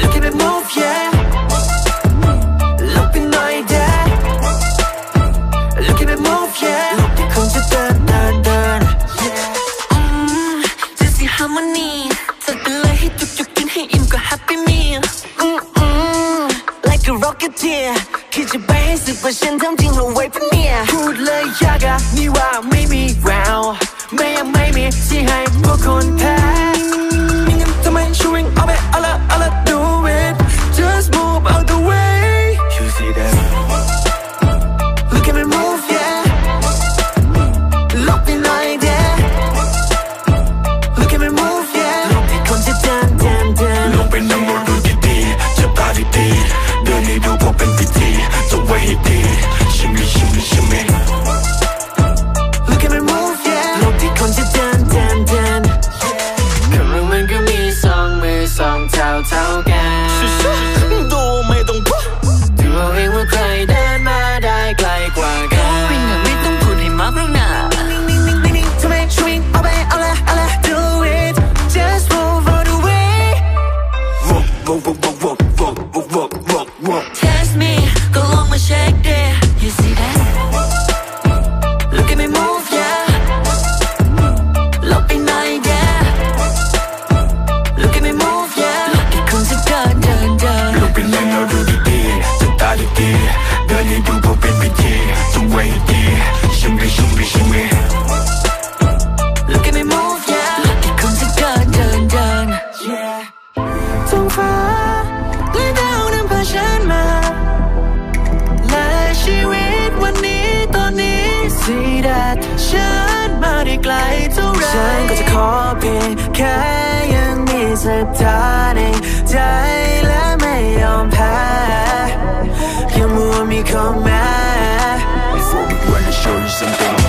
Look at move, yeah. Look behind Look at move, yeah. Look at come mm, to that, that, that Mmm, this is harmony. That delay, hit, juk, juk, in, hit, in, go happy meal Mmm, like a rocketeer Kids your bass, if I send them, ding, away from me. Good like Yaga, me, wow, make me wow May I, may me, see how I'm broken past ฉันมาได้ไกลเท่าไรฉันก็จะขอเพียงแค่ยังมีศรัทธาในใจและไม่ยอมแพ้อย่ามัวมีข้อแม้ Before we run the show you something